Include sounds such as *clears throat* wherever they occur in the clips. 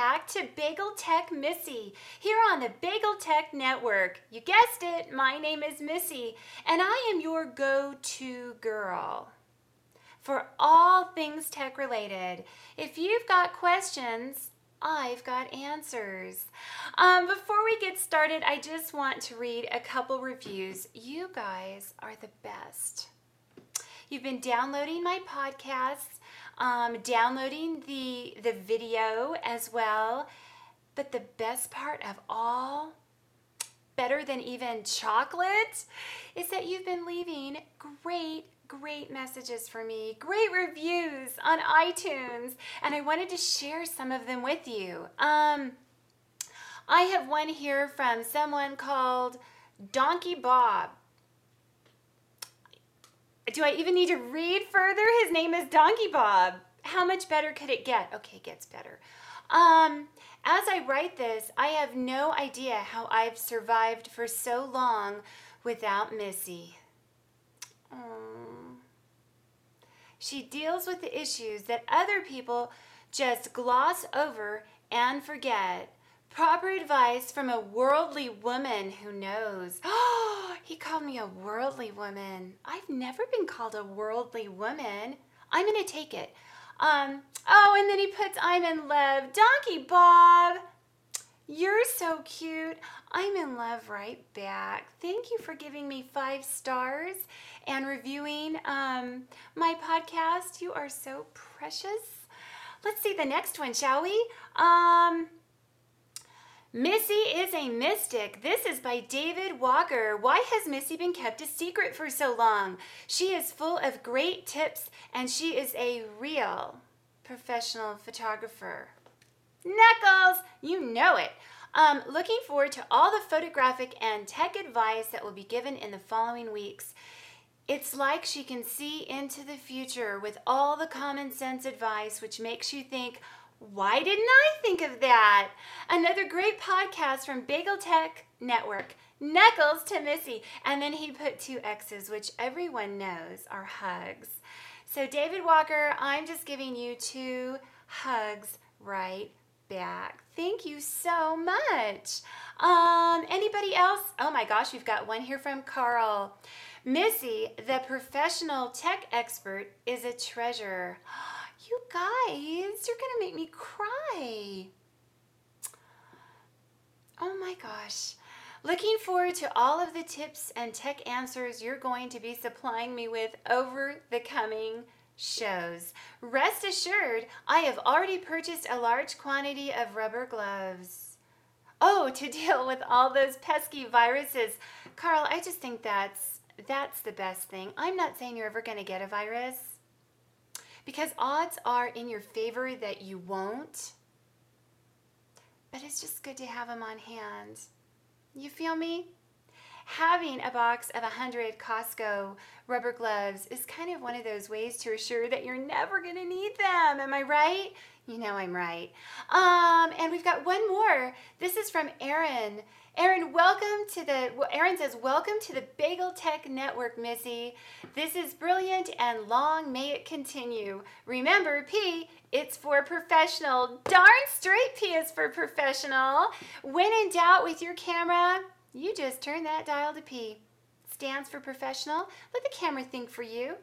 back to Bagel Tech Missy here on the Bagel Tech Network. You guessed it, my name is Missy, and I am your go to girl for all things tech related. If you've got questions, I've got answers. Um, before we get started, I just want to read a couple reviews. You guys are the best. You've been downloading my podcasts, um, downloading the the video as well. But the best part of all, better than even chocolate, is that you've been leaving great great messages for me, great reviews on iTunes, and I wanted to share some of them with you. Um, I have one here from someone called Donkey Bob. Do I even need to read further? His name is Donkey Bob. How much better could it get? Okay, it gets better. Um, as I write this, I have no idea how I've survived for so long without Missy. She deals with the issues that other people just gloss over and forget. Proper advice from a worldly woman who knows. *gasps* *gasps* He called me a worldly woman. I've never been called a worldly woman. I'm going to take it. Um, oh, and then he puts I'm in love. Donkey Bob. You're so cute. I'm in love right back. Thank you for giving me five stars and reviewing um, my podcast. You are so precious. Let's see the next one, shall we? Um, Missy is a mystic. This is by David Walker. Why has Missy been kept a secret for so long? She is full of great tips and she is a real professional photographer. Knuckles, you know it. Um, looking forward to all the photographic and tech advice that will be given in the following weeks. It's like she can see into the future with all the common sense advice, which makes you think, why didn't I think of that? Another great podcast from Bagel Tech Network. Knuckles to Missy. And then he put two X's, which everyone knows are hugs. So, David Walker, I'm just giving you two hugs right back. Thank you so much. Um, anybody else? Oh my gosh, we've got one here from Carl. Missy, the professional tech expert, is a treasure. You guys, you're gonna make me cry. Oh my gosh. Looking forward to all of the tips and tech answers you're going to be supplying me with over the coming shows. Rest assured, I have already purchased a large quantity of rubber gloves. Oh, to deal with all those pesky viruses. Carl, I just think that's that's the best thing. I'm not saying you're ever going to get a virus because odds are in your favor that you won't. But it's just good to have them on hand. You feel me? having a box of 100 Costco rubber gloves is kind of one of those ways to assure that you're never going to need them. Am I right? You know I'm right. Um, and we've got one more. This is from Aaron. Aaron, welcome to the, Aaron says, welcome to the Bagel Tech Network, Missy. This is brilliant and long may it continue. Remember, P, it's for professional. Darn straight P is for professional. When in doubt with your camera, you just turn that dial to P. Stands for professional. Let the camera think for you.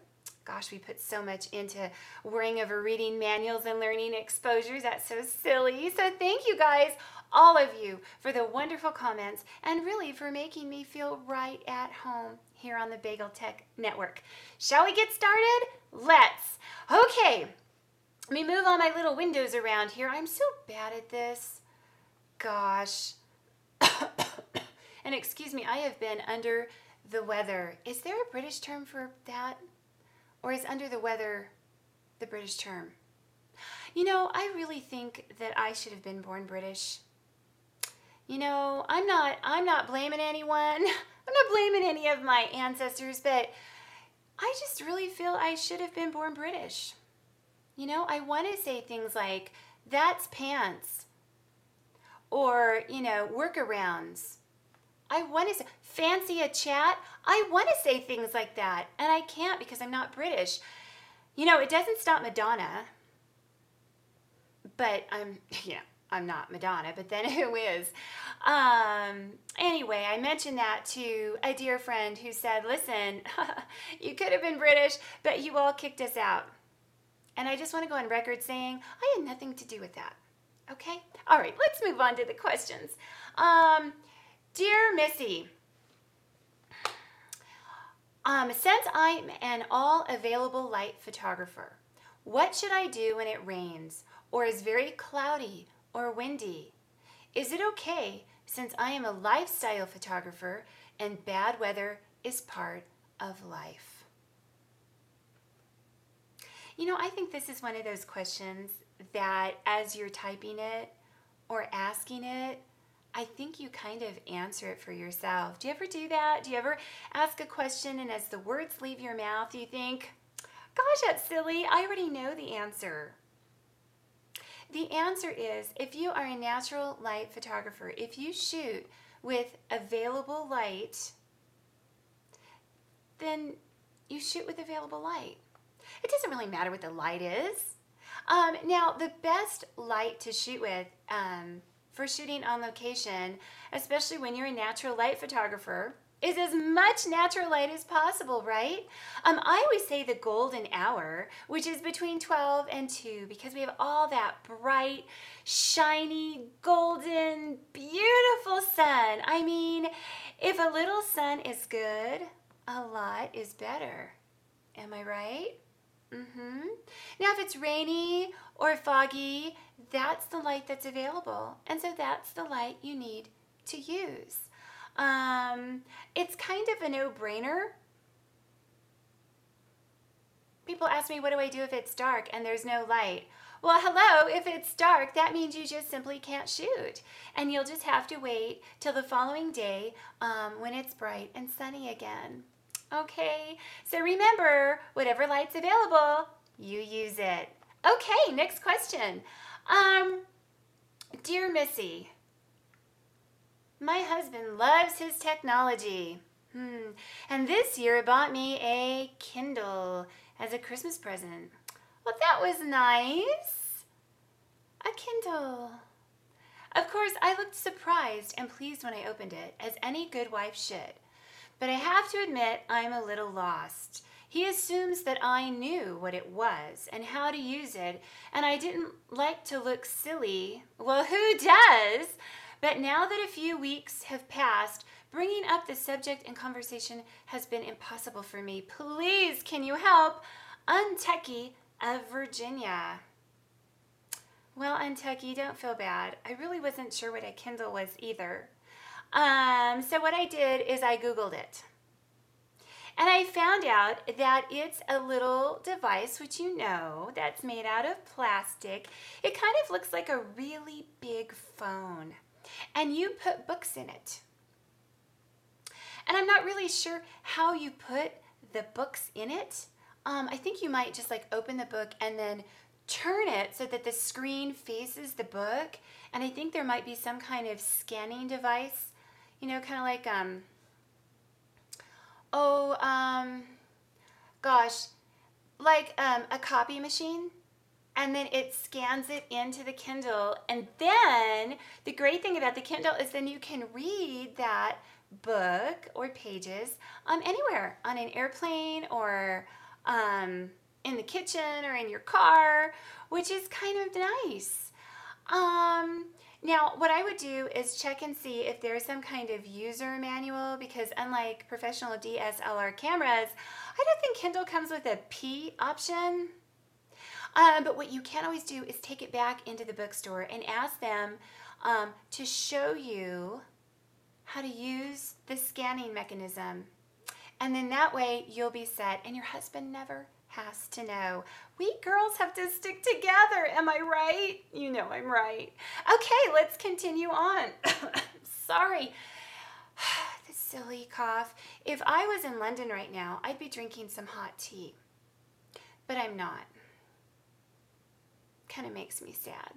Gosh, we put so much into worrying over reading manuals and learning exposures. That's so silly. So thank you guys, all of you, for the wonderful comments and really for making me feel right at home here on the Bagel Tech Network. Shall we get started? Let's. Okay, let me move all my little windows around here. I'm so bad at this. Gosh. *coughs* And excuse me, I have been under the weather. Is there a British term for that? Or is under the weather the British term? You know, I really think that I should have been born British. You know, I'm not I'm not blaming anyone. *laughs* I'm not blaming any of my ancestors, but I just really feel I should have been born British. You know, I want to say things like that's pants or, you know, workarounds I want to say, fancy a chat. I want to say things like that, and I can't because I'm not British. You know, it doesn't stop Madonna, but I'm, *laughs* yeah, I'm not Madonna, but then *laughs* who is? Um, anyway, I mentioned that to a dear friend who said, Listen, *laughs* you could have been British, but you all kicked us out. And I just want to go on record saying I had nothing to do with that. Okay? All right, let's move on to the questions. Um, dear Missy, um, since I'm an all available light photographer, what should I do when it rains or is very cloudy or windy? Is it okay since I am a lifestyle photographer and bad weather is part of life? You know, I think this is one of those questions that as you're typing it or asking it, I think you kind of answer it for yourself. Do you ever do that? Do you ever ask a question and as the words leave your mouth, you think, gosh, that's silly. I already know the answer. The answer is if you are a natural light photographer, if you shoot with available light, then you shoot with available light. It doesn't really matter what the light is. Um, now, the best light to shoot with um, for shooting on location, especially when you're a natural light photographer, is as much natural light as possible, right? Um, I always say the golden hour, which is between 12 and 2, because we have all that bright, shiny, golden, beautiful sun. I mean, if a little sun is good, a lot is better. Am I right? Mm-hmm. Now, if it's rainy or foggy, that's the light that's available. And so that's the light you need to use. Um, it's kind of a no brainer. People ask me, what do I do if it's dark and there's no light? Well, hello, if it's dark, that means you just simply can't shoot. And you'll just have to wait till the following day um, when it's bright and sunny again. Okay, so remember, whatever light's available, you use it. Okay, next question. Um, dear Missy, my husband loves his technology. Hmm. And this year he bought me a Kindle as a Christmas present. Well, that was nice. A Kindle. Of course, I looked surprised and pleased when I opened it, as any good wife should. But I have to admit, I'm a little lost. He assumes that I knew what it was and how to use it, and I didn't like to look silly. Well, who does? But now that a few weeks have passed, bringing up the subject in conversation has been impossible for me. Please, can you help? Untechy of Virginia. Well, Untechy, don't feel bad. I really wasn't sure what a Kindle was either. Um, so what I did is I Googled it. And I found out that it's a little device, which you know, that's made out of plastic. It kind of looks like a really big phone and you put books in it. And I'm not really sure how you put the books in it. Um, I think you might just like open the book and then turn it so that the screen faces the book. And I think there might be some kind of scanning device, you know, kind of like, um, oh, um, gosh, like um, a copy machine and then it scans it into the Kindle. And then the great thing about the Kindle is then you can read that book or pages um, anywhere on an airplane or um, in the kitchen or in your car, which is kind of nice. Um, now, what I would do is check and see if there's some kind of user manual because unlike professional DSLR cameras, I don't think Kindle comes with a P option. Um, but what you can always do is take it back into the bookstore and ask them um, to show you how to use the scanning mechanism. And then that way you'll be set and your husband never has to know. We girls have to stick together. Am I right? You know I'm right. Okay, let's continue on. *laughs* Sorry. *sighs* the silly cough. If I was in London right now, I'd be drinking some hot tea. But I'm not kind of makes me sad.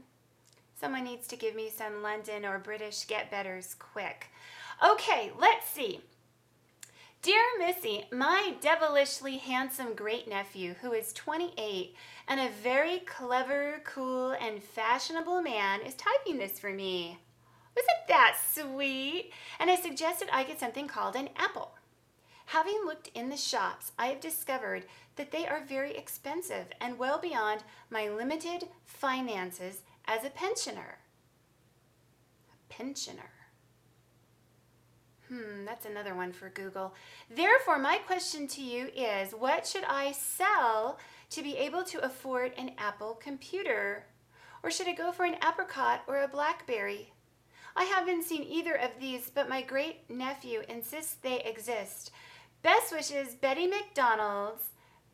Someone needs to give me some London or British get betters quick. Okay, let's see. Dear Missy, my devilishly handsome great nephew, who is 28 and a very clever, cool, and fashionable man, is typing this for me. Wasn't that sweet? And I suggested I get something called an apple. Having looked in the shops, I have discovered that they are very expensive and well beyond my limited finances as a pensioner. A pensioner. Hmm, that's another one for Google. Therefore, my question to you is what should I sell to be able to afford an Apple computer? Or should I go for an apricot or a blackberry? I haven't seen either of these, but my great nephew insists they exist. Best wishes, Betty McDonald's,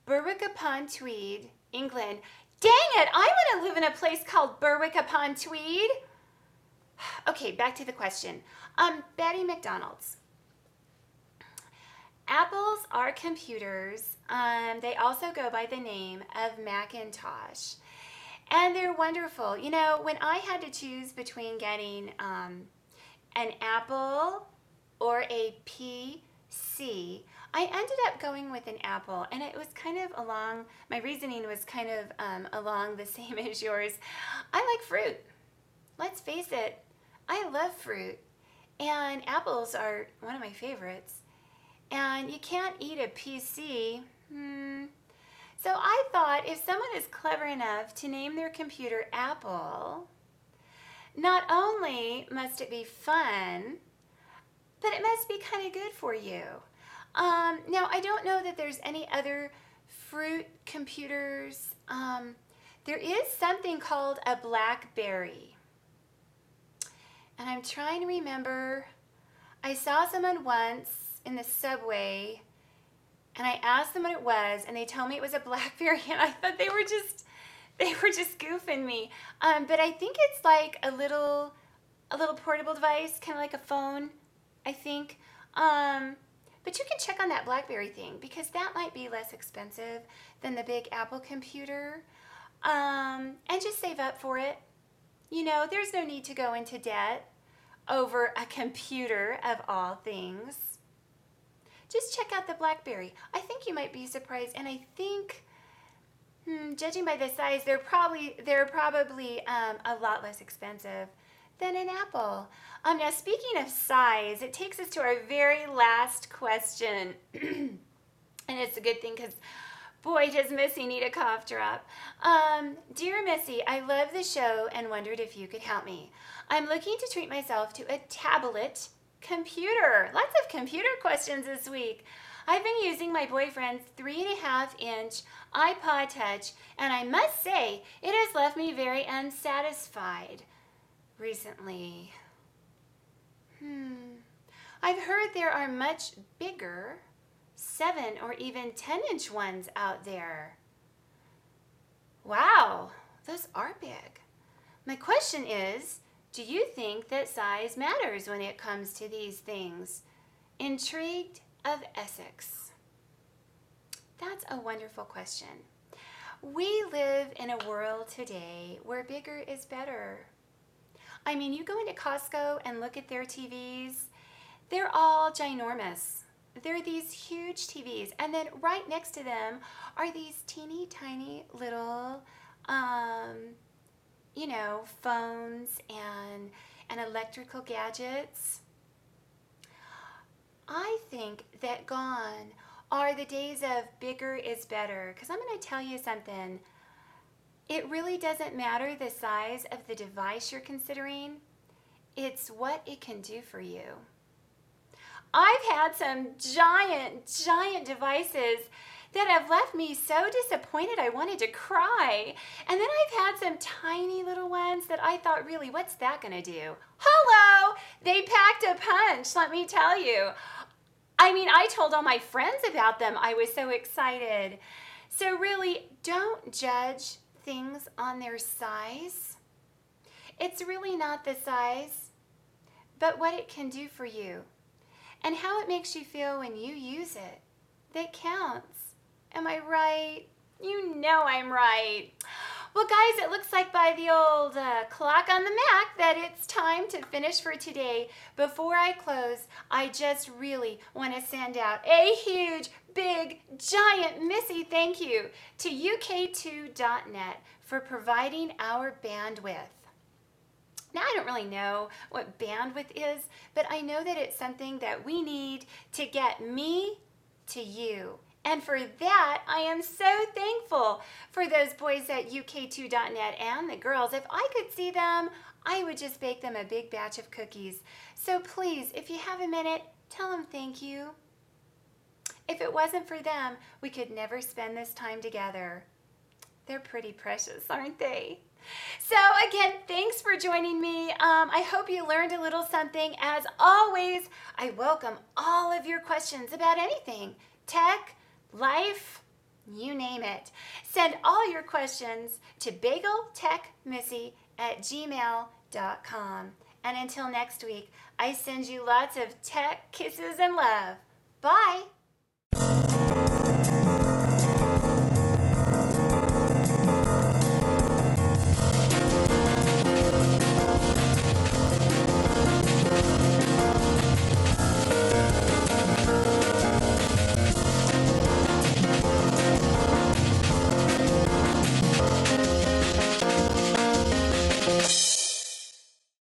Berwick upon Tweed, England. Dang it, I want to live in a place called Berwick upon Tweed. *sighs* Okay, back to the question. Um, Betty McDonald's. Apples are computers. Um, they also go by the name of Macintosh. And they're wonderful. You know, when I had to choose between getting um, an Apple or a PC, I ended up going with an Apple. And it was kind of along, my reasoning was kind of um, along the *laughs* same as yours. I like fruit. Let's face it, I love fruit. And apples are one of my favorites. And you can't eat a PC. Hmm. So I thought if someone is clever enough to name their computer Apple, not only must it be fun, but it must be kind of good for you. Um, now, I don't know that there's any other fruit computers. Um, there is something called a Blackberry. And I'm trying to remember, I saw someone once in the subway and I asked them what it was and they told me it was a *laughs* Blackberry and I thought they were just, they were just goofing me. Um, but I think it's like a little, a little portable device, kind of like a phone, I think. Um, but you can check on that BlackBerry thing because that might be less expensive than the big Apple computer. Um, and just save up for it. You know, there's no need to go into debt over a computer of all things. Just check out the BlackBerry. I think you might be surprised, and I think, hmm, judging by the size, they're probably they're probably um, a lot less expensive than an Apple. Um, now, speaking of size, it takes us to our very last question, *clears throat* and it's a good thing because Boy, does Missy need a cough drop. Um, Dear Missy, I love the show and wondered if you could help me. I'm looking to treat myself to a tablet computer. Lots of computer questions this week. I've been using my boyfriend's three and a half inch iPod Touch, and I must say, it has left me very unsatisfied recently. Hmm. I've heard there are much bigger seven or even 10 inch ones out there. Wow, those are big. My question is do you think that size matters when it comes to these things? Intrigued of Essex. That's a wonderful question. We live in a world today where bigger is better. I mean, you go into Costco and look at their TVs, they're all ginormous there are these huge TVs, and then right next to them are these teeny tiny little, um, you know, phones and and electrical gadgets. I think that gone are the days of bigger is better. Because I'm going to tell you something. It really doesn't matter the size of the device you're considering, it's what it can do for you. I've had some giant, giant devices that have left me so disappointed I wanted to cry. And then I've had some tiny little ones that I thought, really, what's that going to do? Hello! They packed a punch, let me tell you. I mean, I told all my friends about them. I was so excited. So, really, don't judge things on their size. It's really not the size, but what it can do for you and how it makes you feel when you use it that counts. Am I right? You know I'm right. Well, guys, it looks like by the old uh, clock on the Mac that it's time to finish for today. Before I close, I just really want to send out a huge, big, giant Missy thank you to UK2.net for providing our bandwidth. Now, I don't really know what bandwidth is, but I know that it's something that we need to get me to you. And for that, I am so thankful for those boys at UK2.net and the girls. If I could see them, I would just bake them a big batch of cookies. So please, if you have a minute, tell them thank you. If it wasn't for them, we could never spend this time together. They're pretty precious, aren't they? So, again, thanks for joining me. Um, I hope you learned a little something. As always, I welcome all of your questions about anything tech, life, you name it. Send all your questions to bageltechmissy at gmail.com. And until next week, I send you lots of tech kisses and love. Bye.